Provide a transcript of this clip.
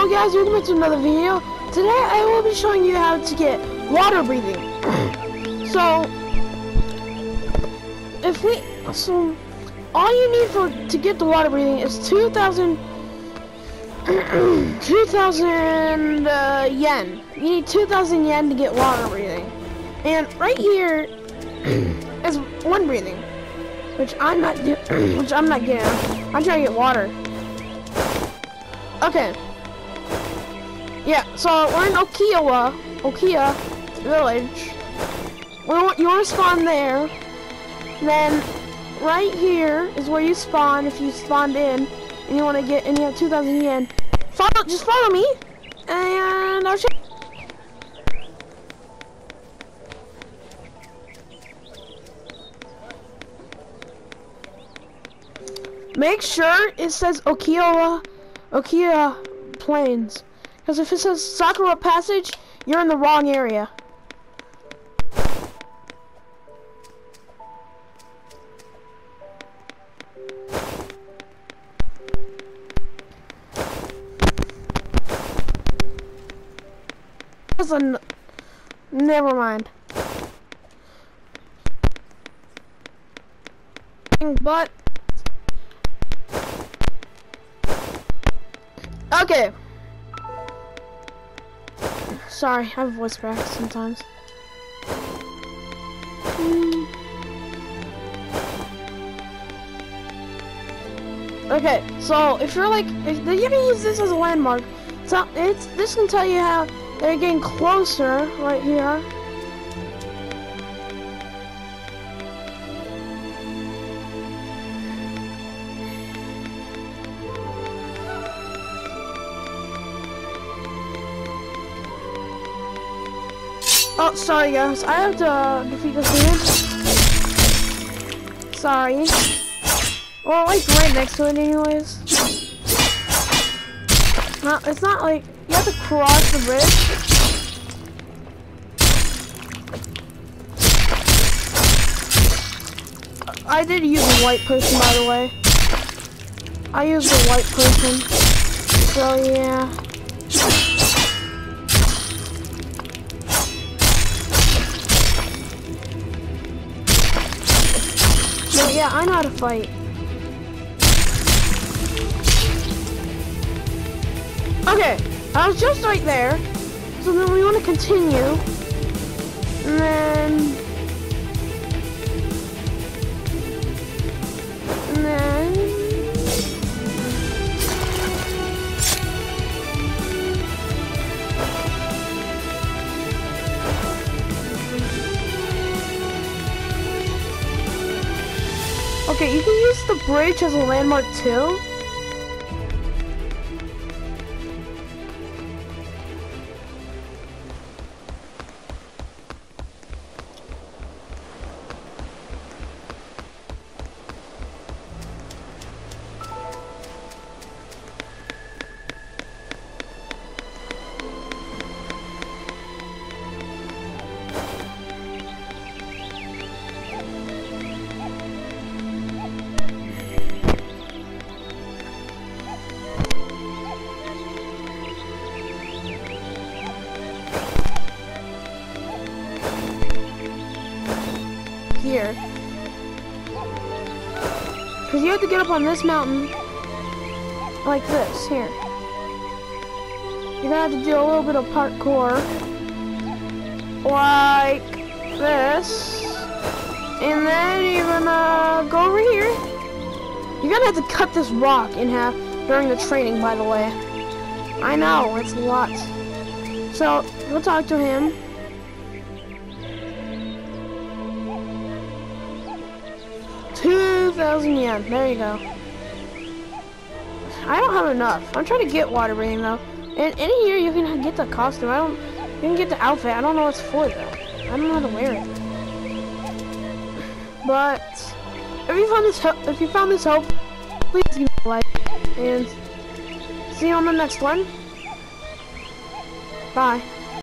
Hello guys, welcome back to another video. Today I will be showing you how to get water breathing. so, if we, so, all you need for to get the water breathing is 2,000, 2,000 uh, yen. You need 2,000 yen to get water breathing. And right here is one breathing, which I'm not, which I'm not getting. I'm trying to get water. Okay. Yeah, so we're in Okiawa, Okia village. We want, you to spawn there. Then right here is where you spawn if you spawned in and you want to get have 2,000 yen. Follow, just follow me, and I'll show. Make sure it says Okiawa, Okia Plains. Because if it says Sakura Passage, you're in the wrong area. Listen, never mind. But okay. Sorry, I have voice cracks sometimes. Hmm. Okay, so if you're like, if you're gonna use this as a landmark, so it's this can tell you how they're getting closer right here. Oh, sorry guys, I have to uh, defeat this dude. Sorry. Well, like right next to it anyways. No, it's not like, you have to cross the bridge. I did use a white person, by the way. I used a white person. So, yeah. Yeah, I know how to fight. Okay, I was just right there. So then we want to continue. And then... Okay, you can use the bridge as a landmark too. Here. Because you have to get up on this mountain like this, here. You're gonna have to do a little bit of parkour like this. And then you're gonna go over here. You're gonna have to cut this rock in half during the training, by the way. I know, it's a lot. So, we'll talk to him. Two thousand yen. There you go. I don't have enough. I'm trying to get water breathing though. And in here you can get the costume. I don't. You can get the outfit. I don't know what's for though. I don't know how to wear it. But if you found this, if you found this helpful, please give me a like and see you on the next one. Bye.